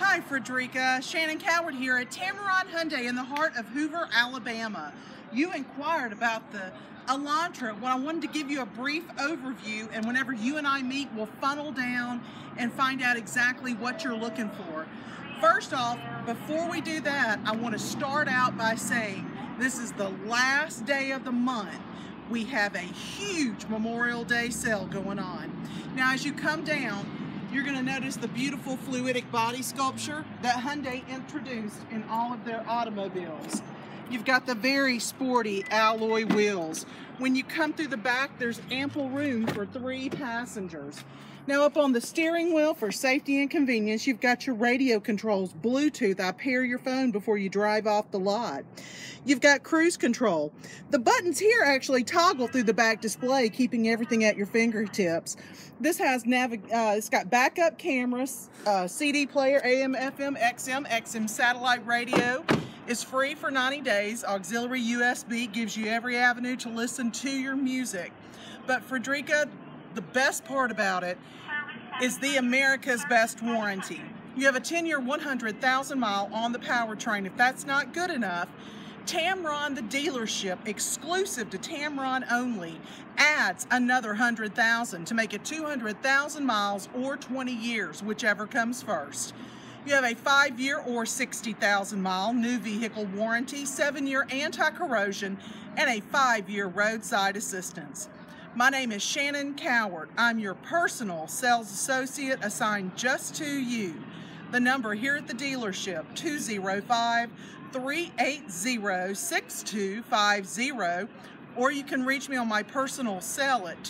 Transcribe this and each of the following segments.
Hi, Fredericka. Shannon Cowart here at Tameron Hyundai in the heart of Hoover, Alabama. You inquired about the Elantra. Well, I wanted to give you a brief overview, and whenever you and I meet, we'll funnel down and find out exactly what you're looking for. First off, before we do that, I want to start out by saying this is the last day of the month. We have a huge Memorial Day sale going on. Now, as you come down, you're going to notice the beautiful fluidic body sculpture that Hyundai introduced in all of their automobiles. You've got the very sporty alloy wheels. When you come through the back, there's ample room for three passengers. Now up on the steering wheel for safety and convenience, you've got your radio controls, Bluetooth. I pair your phone before you drive off the lot. You've got cruise control. The buttons here actually toggle through the back display, keeping everything at your fingertips. This has navig uh, it's got backup cameras, uh, CD player, AM, FM, XM, XM satellite radio. It's free for 90 days. Auxiliary USB gives you every avenue to listen to your music. But Fredericka, the best part about it is the America's Best Warranty. You have a 10-year, 100,000 mile on the powertrain. If that's not good enough, Tameron, the dealership, exclusive to Tameron only, adds another 100,000 to make it 200,000 miles or 20 years, whichever comes first. You have a five-year or 60,000 mile new vehicle warranty, seven-year anti-corrosion, and a five-year roadside assistance. My name is Shannon Cowart. I'm your personal sales associate assigned just to you. The number here at the dealership, 205-380-6250, or you can reach me on my personal cell at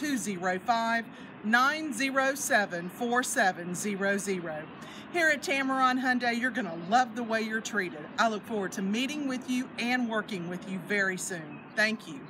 205-907-4700. Here at Tameron Hyundai, you're gonna love the way you're treated. I look forward to meeting with you and working with you very soon. Thank you.